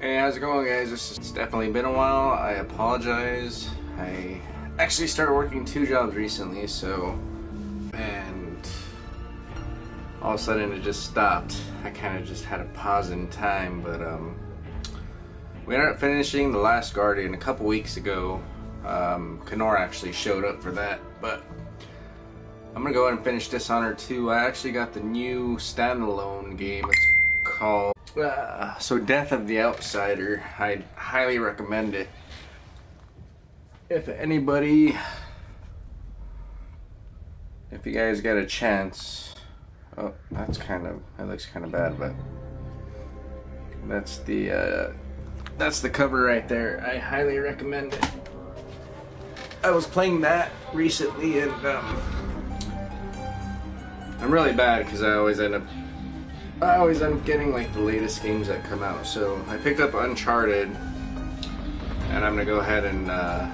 Hey, how's it going, guys? This has definitely been a while. I apologize. I actually started working two jobs recently, so. And. All of a sudden it just stopped. I kind of just had a pause in time, but, um. We ended up finishing The Last Guardian a couple weeks ago. Um, Kenora actually showed up for that, but. I'm gonna go ahead and finish Dishonored 2. I actually got the new standalone game. It's called uh, so Death of the Outsider. I highly recommend it. If anybody, if you guys get a chance, oh, that's kind of that looks kind of bad, but that's the uh, that's the cover right there. I highly recommend it. I was playing that recently, and um, I'm really bad because I always end up I always end up getting like the latest games that come out. So I picked up Uncharted, and I'm gonna go ahead and uh,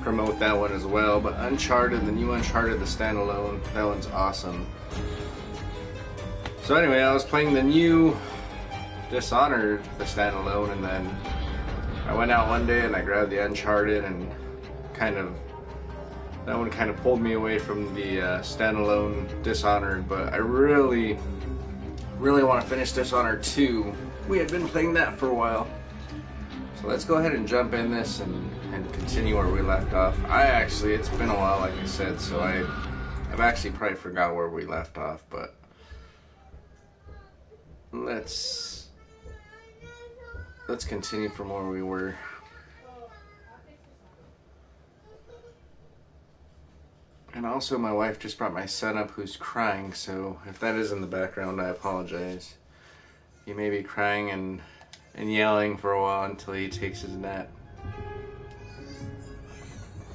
promote that one as well. But Uncharted, the new Uncharted, the standalone, that one's awesome. So anyway, I was playing the new Dishonored, the standalone, and then I went out one day and I grabbed the Uncharted and kind of that one kind of pulled me away from the uh, standalone Dishonored. But I really really want to finish Dishonored 2. We had been playing that for a while. So let's go ahead and jump in this and, and continue where we left off. I actually, it's been a while, like I said, so I, I've actually probably forgot where we left off, but let's, let's continue from where we were. And also, my wife just brought my son up who's crying, so if that is in the background, I apologize. He may be crying and, and yelling for a while until he takes his nap.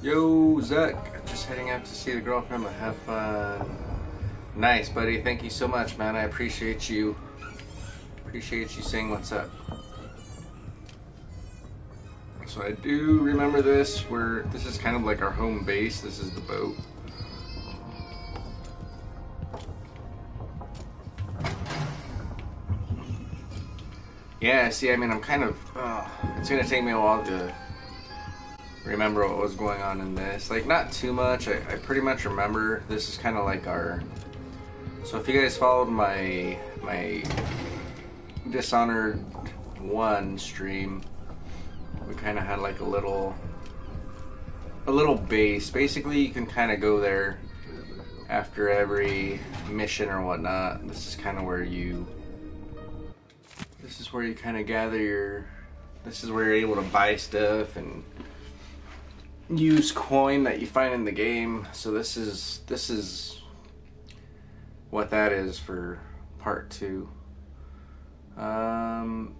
Yo, Zach, I'm just heading out to see the girlfriend, but have fun. Nice, buddy. Thank you so much, man. I appreciate you. Appreciate you saying what's up. So I do remember this, where this is kind of like our home base. This is the boat. Yeah, see, I mean, I'm kind of. Uh, it's gonna take me a while to remember what was going on in this. Like, not too much. I, I pretty much remember. This is kind of like our. So if you guys followed my my Dishonored one stream, we kind of had like a little a little base. Basically, you can kind of go there after every mission or whatnot. This is kind of where you this is where you kind of gather your. This is where you're able to buy stuff and use coin that you find in the game. So this is this is what that is for part two. Um,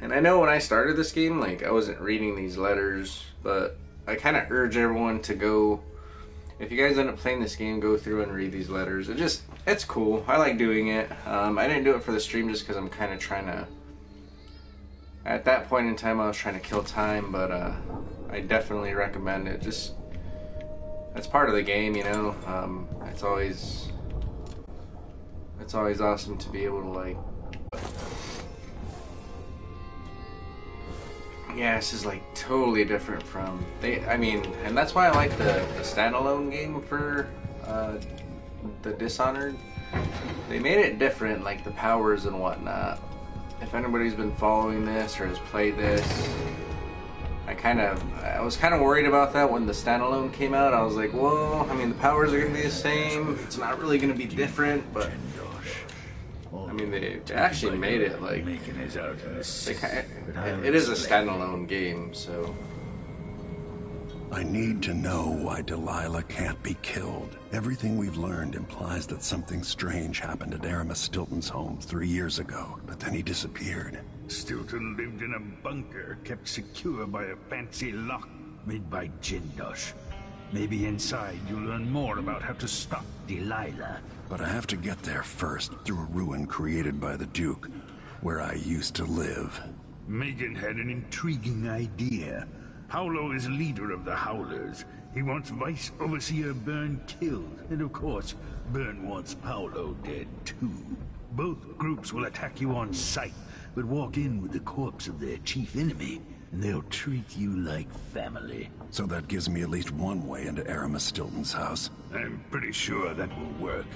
and I know when I started this game, like I wasn't reading these letters, but I kind of urge everyone to go if you guys end up playing this game, go through and read these letters. It just, it's cool. I like doing it. Um, I didn't do it for the stream just because I'm kind of trying to, at that point in time, I was trying to kill time, but uh, I definitely recommend it. Just, that's part of the game, you know. Um, it's always, it's always awesome to be able to like Yeah, this is like totally different from they. I mean, and that's why I like the, the standalone game for uh, the Dishonored. They made it different, like the powers and whatnot. If anybody's been following this or has played this, I kind of I was kind of worried about that when the standalone came out. I was like, well, I mean, the powers are gonna be the same. It's not really gonna be different, but I mean, they, they actually made it like they kind of, it is a standalone game, so. I need to know why Delilah can't be killed. Everything we've learned implies that something strange happened at Aramis Stilton's home three years ago, but then he disappeared. Stilton lived in a bunker kept secure by a fancy lock made by Jindosh. Maybe inside you'll learn more about how to stop Delilah. But I have to get there first, through a ruin created by the Duke, where I used to live. Megan had an intriguing idea. Paolo is leader of the Howlers. He wants Vice Overseer Byrne killed, and of course, Byrne wants Paolo dead too. Both groups will attack you on sight, but walk in with the corpse of their chief enemy, they'll treat you like family. So that gives me at least one way into Aramis Stilton's house. I'm pretty sure that will work.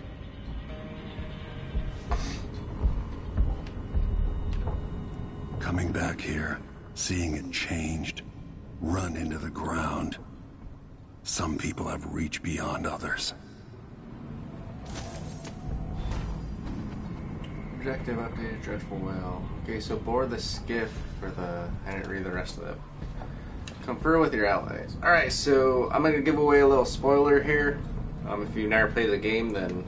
Coming back here, seeing it changed, run into the ground. Some people have reach beyond others. Objective updated dreadful well. Okay, so board the skiff for the. I didn't read the rest of it. Confer with your allies. Alright, so I'm gonna give away a little spoiler here. Um, if you've never played the game, then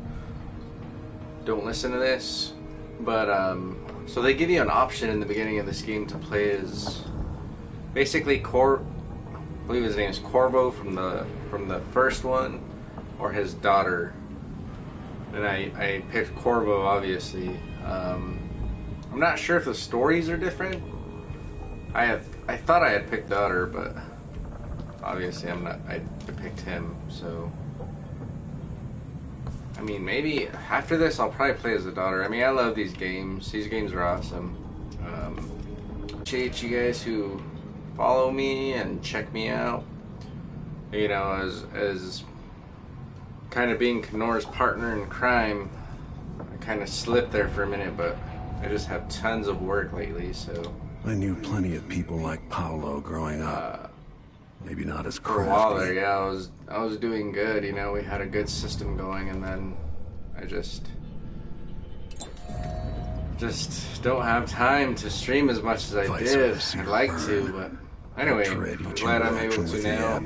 don't listen to this. But, um, so they give you an option in the beginning of this game to play as basically Cor. I believe his name is Corvo from the from the first one, or his daughter. And I, I picked Corvo, obviously. Um, I'm not sure if the stories are different. I have I thought I had picked daughter, but obviously I'm not. I picked him, so. I mean, maybe after this I'll probably play as the daughter. I mean, I love these games. These games are awesome. Um, appreciate you guys who follow me and check me out. You know, as as kind of being Kennora's partner in crime, kind of slipped there for a minute, but I just have tons of work lately, so I knew plenty of people like Paolo growing up. uh, Maybe not as for a while there, yeah, I was I was doing good. You know, we had a good system going, and then I just just don't have time to stream as much as I Vice did. I'd like to, but anyway, I'm glad I'm able to now.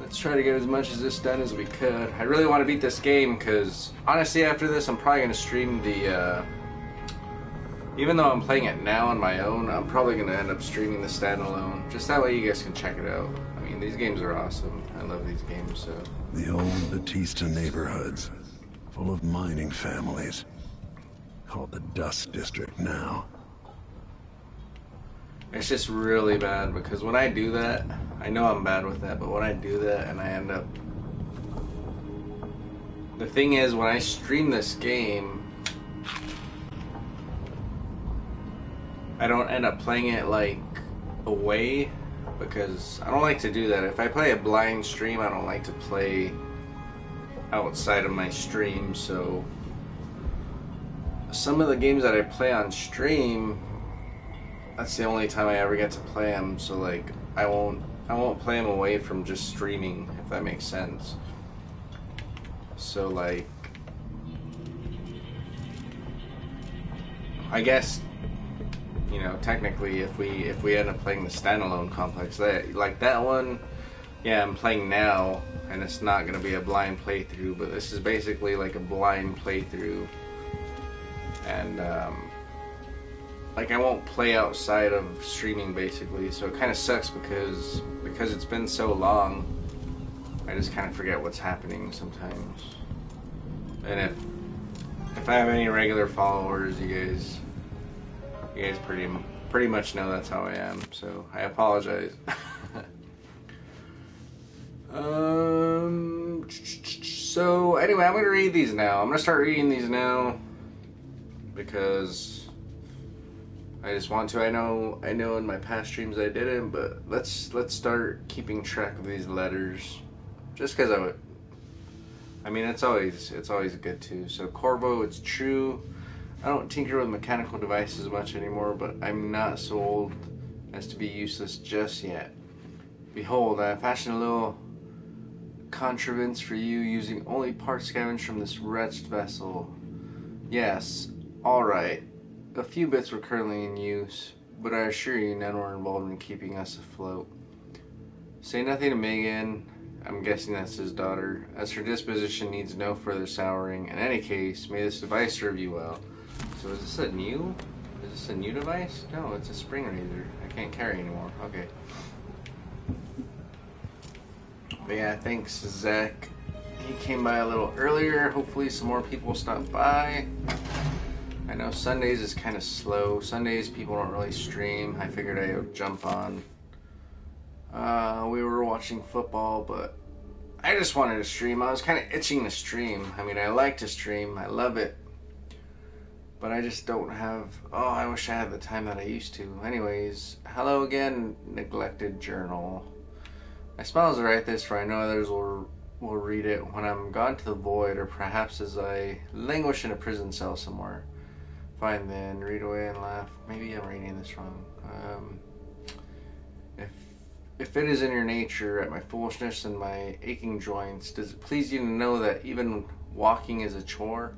Let's, try to get as much of this done as we could. I really want to beat this game because honestly, after this, I'm probably gonna stream the. Uh, even though I'm playing it now on my own, I'm probably gonna end up streaming the standalone. Just that way, you guys can check it out. I mean, these games are awesome. I love these games. So The old Batista neighborhoods, full of mining families. Called the Dust District now. it's just really bad because when I do that, I know I'm bad with that, but when I do that and I end up. The thing is, when I stream this game, I don't end up playing it like away because I don't like to do that. If I play a blind stream, I don't like to play outside of my stream. So some of the games that I play on stream, that's the only time I ever get to play them. So like I won't I won't play them away from just streaming if that makes sense. So like I guess you know technically if we if we end up playing the standalone complex that like that one yeah I'm playing now and it's not gonna be a blind playthrough but this is basically like a blind playthrough and um, like I won't play outside of streaming basically so it kind of sucks because because it's been so long I just kind of forget what's happening sometimes. And if if I have any regular followers you guys you guys pretty pretty much know that's how I am so I apologize. Um so anyway I'm gonna read these now. I'm gonna start reading these now because I just want to. I know I know in my past streams I didn't, but let's let's start keeping track of these letters. Just because I would. I mean, it's always it's always good to. So Corvo, it's true. I don't tinker with mechanical devices much anymore, but I'm not so old as to be useless just yet. Behold, I have fashioned a little contrivance for you using only parts scavenged from this wretched vessel. Yes, alright. A few bits were currently in use, but I assure you none were involved in keeping us afloat. Say nothing to Megan, I'm guessing that's his daughter, as her disposition needs no further souring. In any case, may this device serve you well. So is this a new? Is this a new device? No, it's a spring razor. I can't carry anymore. Okay. But yeah, thanks, Zach. He came by a little earlier. Hopefully, some more people stop by. Know Sundays is kind of slow. Sundays people don't really stream. I figured I would jump on. Uh, we were watching football, but I just wanted to stream. I was kind of itching to stream. I mean, I like to stream. I love it. But I just don't have. Oh, I wish I had the time that I used to. Anyways, hello again, neglected journal. I smile as I write this, for I know others will will read it when I'm gone to the void, or perhaps as I languish in a prison cell somewhere. Fine then, read away and laugh. Maybe I'm reading this wrong. Um, if if it is in your nature, at my foolishness and my aching joints, does it please you to know that even walking is a chore?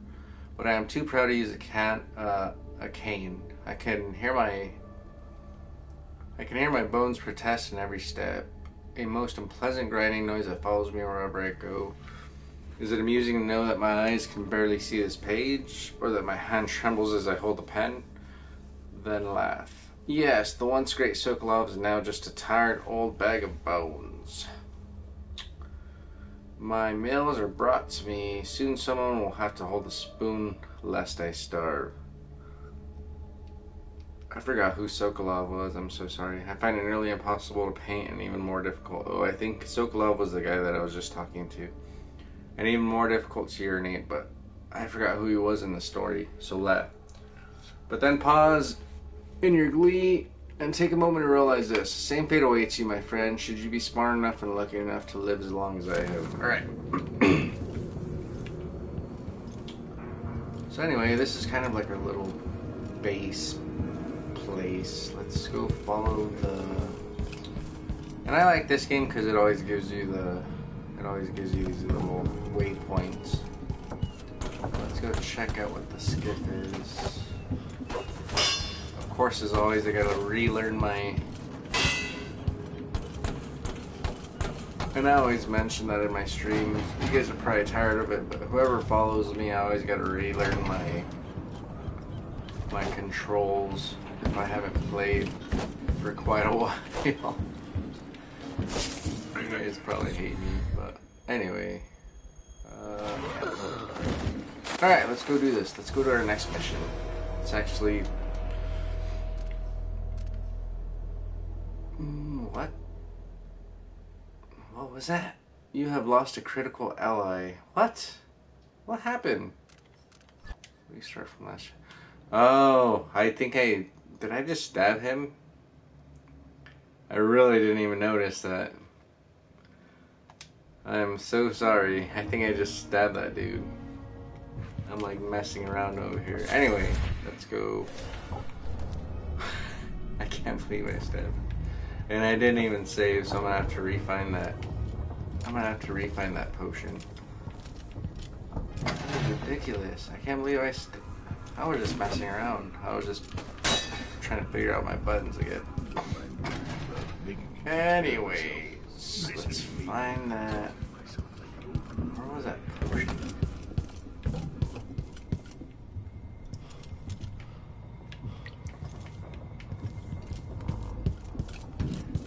But I am too proud to use a can uh, a cane. I can hear my I can hear my bones protest in every step. A most unpleasant grinding noise that follows me wherever I go. Is it amusing to know that my eyes can barely see this page, or that my hand trembles as I hold the pen? Then laugh. Yes, the once great Sokolov is now just a tired old bag of bones. My meals are brought to me. Soon someone will have to hold the spoon lest I starve. I forgot who Sokolov was. I'm so sorry. I find it nearly impossible to paint and even more difficult. Oh, I think Sokolov was the guy that I was just talking to. And even more difficult to urinate, but I forgot who he was in the story. So let. But then pause in your glee and take a moment to realize this. Same fate awaits you, my friend, should you be smart enough and lucky enough to live as long as I have. Alright. so anyway, this is kind of like our little base place. Let's go follow the... And I like this game because it always gives you the... It always gives you these little waypoints. Let's go check out what the skiff is Of course, as always, I gotta relearn my... And I always mention that in my streams. You guys are probably tired of it, but whoever follows me, I always gotta relearn my... my controls if I haven't played for quite a while. Guys probably hate me, but anyway. Uh, Alright, let's go do this. Let's go to our next mission. It's actually What? What was that? You have lost a critical ally. What? What happened? Restart from last. Oh, I think I did. I just stab him. I really didn't even notice that. I'm so sorry. I think I just stabbed that dude. I'm like messing around over here. Anyway, let's go. I can't believe I stabbed him. And I didn't even save, so I'm gonna have to refine that. I'm gonna have to refine that potion. That is ridiculous. I can't believe I. St I was just messing around. I was just trying to figure out my buttons again. Anyways, let's find that. Where was that potion?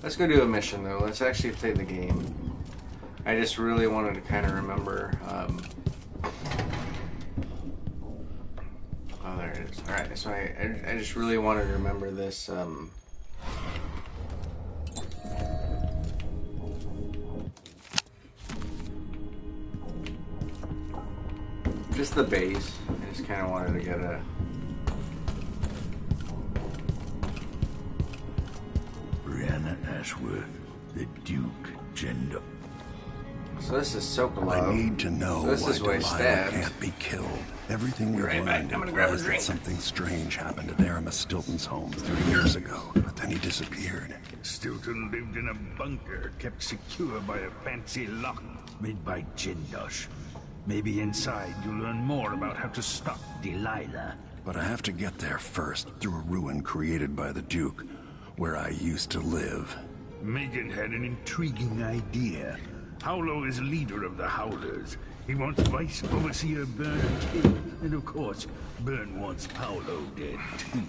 Let's go do a mission though. Let's actually play the game. I just really wanted to kind of remember. Um... Oh, there it is. All right, so I, I, I just really wanted to remember this. Um... Just the base. I just kind of wanted to get a Breanna Ashworth, the Duke Jindosh. So this is Sokolov. I need to know so this why is Delilah can't be killed. Everything we've right learned implies that something strange happened at Aramis Stilton's home three years ago, but then he disappeared. Stilton lived in a bunker kept secure by a fancy lock made by Jindosh. Maybe inside you'll learn more about how to stop Delilah. But I have to get there first, through a ruin created by the Duke, where I used to live. Megan had an intriguing idea. Paolo is leader of the Howlers. He wants Vice Overseer Byrne killed, and of course, Byrne wants Paolo dead too.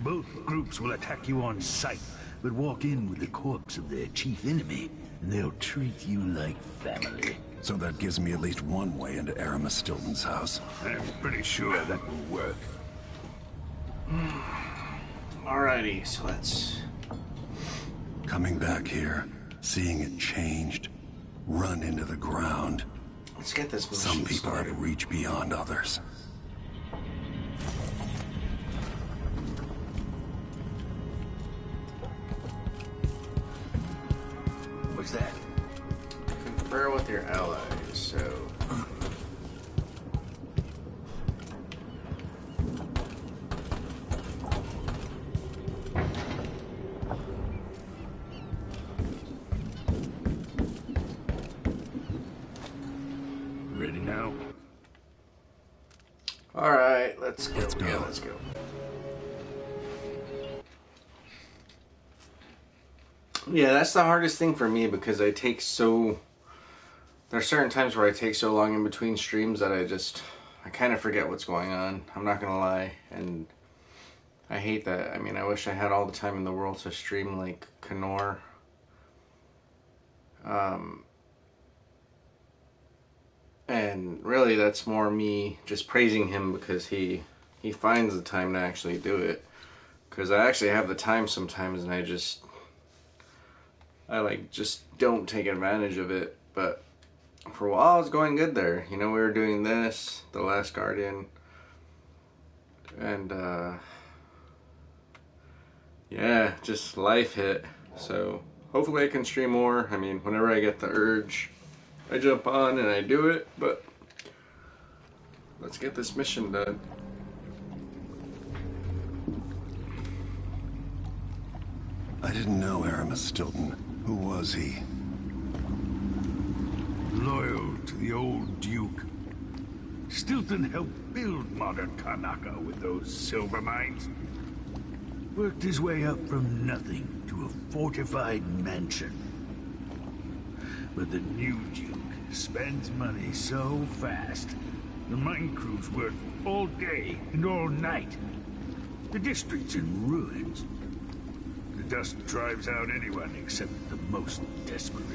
Both groups will attack you on sight, but walk in with the corpse of their chief enemy, and they'll treat you like family. So that gives me at least one way into Aramis Stilton's house. I'm pretty sure that will work. Hmm. Alrighty, so let's Coming back here, seeing it changed, run into the ground. Let's get this Some people started. have reached beyond others. Let's go. Let's go. Yeah, let's go. Yeah, that's the hardest thing for me because I take so. There are certain times where I take so long in between streams that I just I kind of forget what's going on. I'm not gonna lie, and I hate that. I mean, I wish I had all the time in the world to stream like Kanor. Um, and really that's more me just praising him because he he finds the time to actually do it. Because i actually have the time sometimes and i just i like just don't take advantage of it. But for a while it was going good there. You know we were doing this the last guardian. And uh yeah just life hit. So hopefully i can stream more. I mean whenever i get the urge I jump on and I do it, but let's get this mission done. I didn't know Aramis Stilton. Who was he? Loyal to the old Duke. Stilton helped build modern Karnaca with those silver mines. Worked his way up from nothing to a fortified mansion. But the new Duke spends money so fast, the mine crews work all day and all night. The district's in ruins. The dust drives out anyone except the most desperate.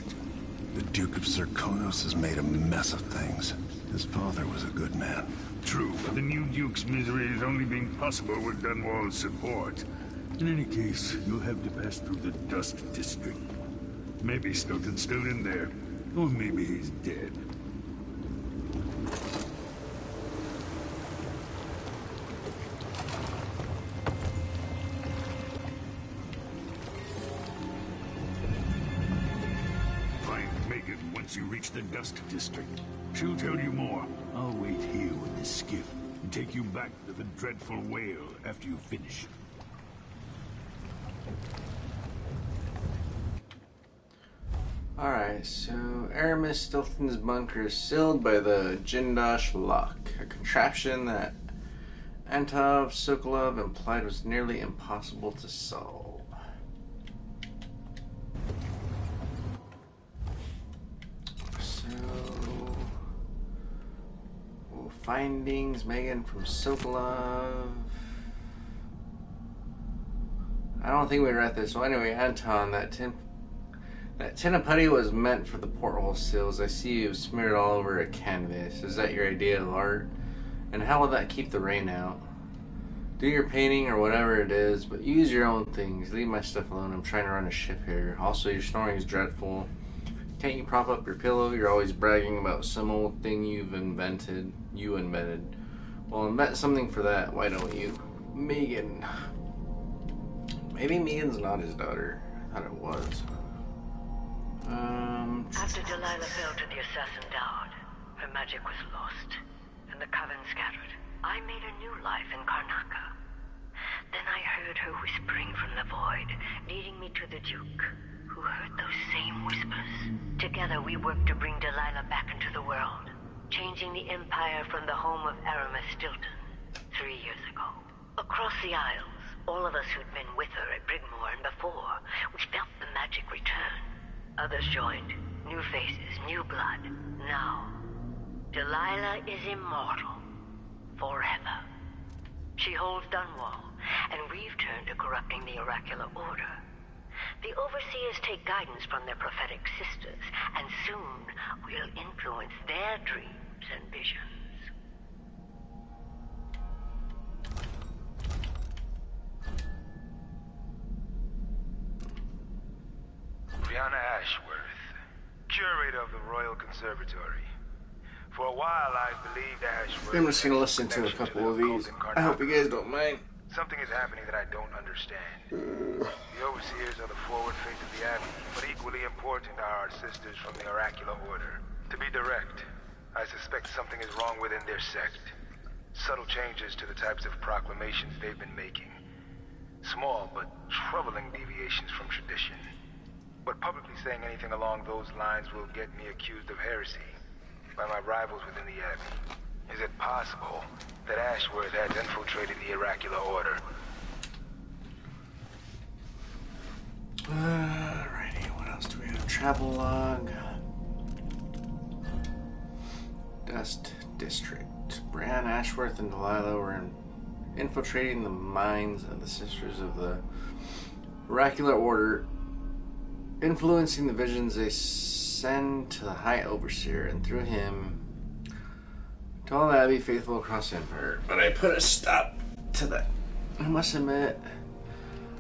The Duke of Serkonos has made a mess of things. His father was a good man. True, but the new Duke's misery has only been possible with Dunwall's support. In any case, you'll have to pass through the Dust District. Maybe Stilton's still in there, or maybe he's dead. Find Megan once you reach the Dust District. She'll tell you more. I'll wait here with the skiff and take you back to the Dreadful Wale after you finish. Alright, so Aramis Stilton's bunker is sealed by the Jindosh lock, a contraption that Anton Sokolov implied was nearly impossible to solve. So, well, findings, Megan from Sokolov. I don't think we read this. Well, anyway, Anton, that tin that tin of putty was meant for the porthole seals. I see you have smeared all over a canvas. Is that your idea of art? And how will that keep the rain out? Do your painting or whatever it is, but use your own things. Leave my stuff alone. I'm trying to run a ship here. Also, your snoring is dreadful. Can't you prop up your pillow? You're always bragging about some old thing you've invented. You invented. Well, invent something for that. Why don't you? Megan. Maybe Megan's not his daughter. I thought it was. Um, After Delilah fell to the assassin Daud, her magic was lost, and the coven scattered. I made a new life in Karnaca. Then I heard her whispering from the void, leading me to the Duke, who heard those same whispers. Together we worked to bring Delilah back into the world, changing the Empire from the home of Aramis Stilton three years ago. Across the Isles, all of us who'd been with her at Brigmore and before, we felt the magic return. Others joined. New faces, new blood. Now, Delilah is immortal. Forever. She holds Dunwall, and we've turned to corrupting the oracular order. The Overseers take guidance from their prophetic sisters, and soon we'll influence their dreams and visions. Breanna Ashworth, curator of the Royal Conservatory. For a while, I believed Ashworth. I'm just gonna listen to a couple of these. I hope you guys don't mind. Something is happening that I don't understand. The Overseers are the forward face of the Abbey, but equally important are our sisters from the Oracular Order. To be direct, I suspect something is wrong within their sect. Subtle changes to the types of proclamations they've been making. Small but troubling deviations from tradition. But publicly saying anything along those lines will get me accused of heresy by my rivals within the Abbey. Is it possible that Ashworth has infiltrated the Oracular Order? Alrighty, what else do we have? Travel log. Uh, Dust District. Bran, Ashworth, and Delilah were in, infiltrating the minds of the Sisters of the Oracular Order, influencing the visions they send to the High Overseer, and through him to all the Abbey faithful across the Empire. But I put a stop to that. I must admit,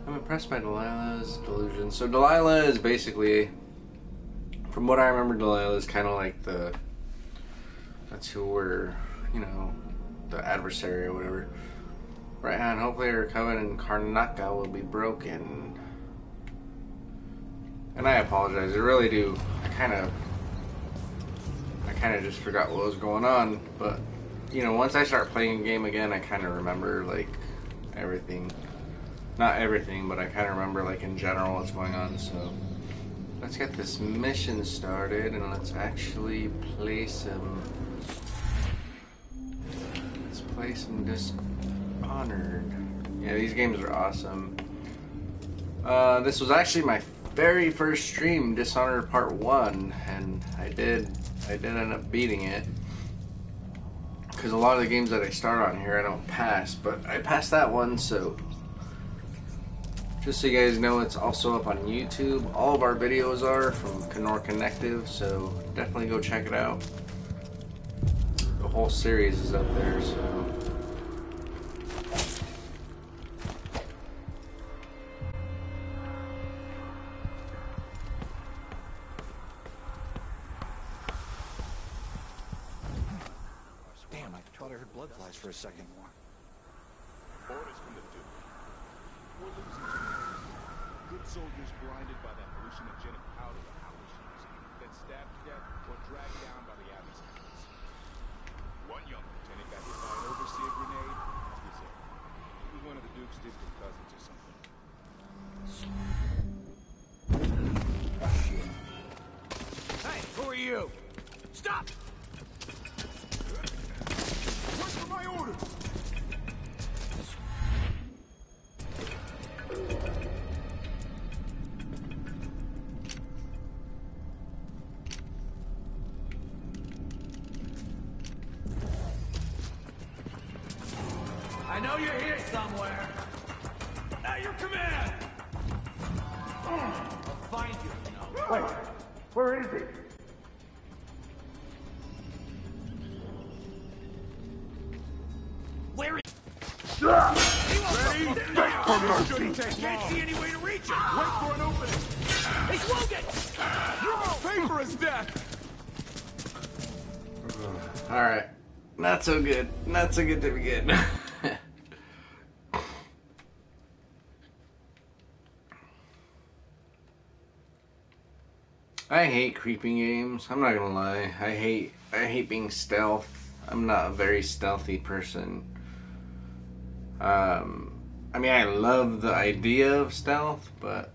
I'm impressed by Delilah's delusion. So Delilah is basically, from what I remember, Delilah is kind of like the. That's who we're, you know, the adversary or whatever. Right hand, hopefully her covenant in Karnaca will be broken. And I apologize, I really do. I kind of, I kind of just forgot what was going on. But you know, once I start playing a game again, I kind of remember like everything not everything, but I kind of remember, like, in general what's going on, so... Let's get this mission started, and let's actually play some... Let's play some Dishonored. Yeah, these games are awesome. Uh, this was actually my very first stream, Dishonored Part 1, and I did, I did end up beating it. Because a lot of the games that I start on here I don't pass, but I passed that one, so just so you guys know, it's also up on YouTube. All of our videos are from Kanor Connective, so definitely go check it out. The whole series is up there, so. Damn, I thought I heard blood flies for a second. Orders from the Duke. We're losing generals. Good soldiers blinded by that hallucinogenic powder the Howlers use, then stabbed to death or dragged down by the Abbey's guards. One young lieutenant got hit by an overseer grenade. He's a, he was one of the Duke's distant cousins or something. Hey, who are you? Stop! What's for my orders? I know you're here somewhere. At your command! I'll find you, you know. Wait, where is he? Ready? Wait for death. Alright. Not so good. Not so good to begin. I hate creeping games. I'm not gonna lie. I hate I hate being stealth. I'm not a very stealthy person. Um I mean I love the idea of stealth, but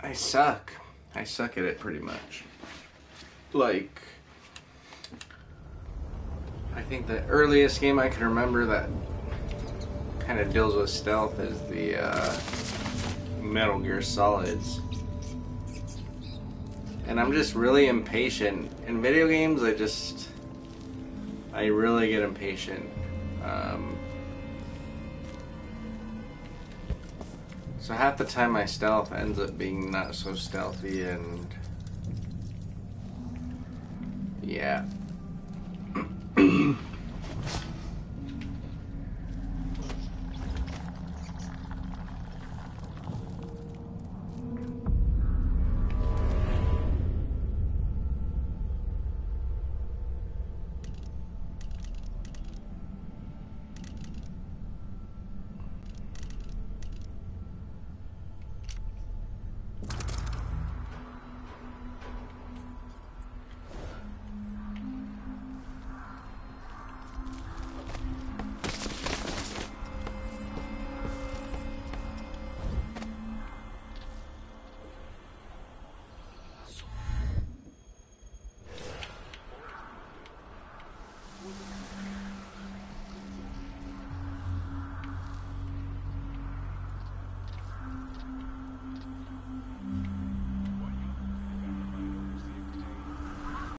I suck. I suck at it pretty much. Like I think the earliest game I can remember that kind of deals with stealth is the uh, Metal Gear Solids. And I'm just really impatient. In video games, I just. I really get impatient. Um, so half the time my stealth ends up being not so stealthy and. Yeah.